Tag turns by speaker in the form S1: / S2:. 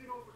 S1: bit over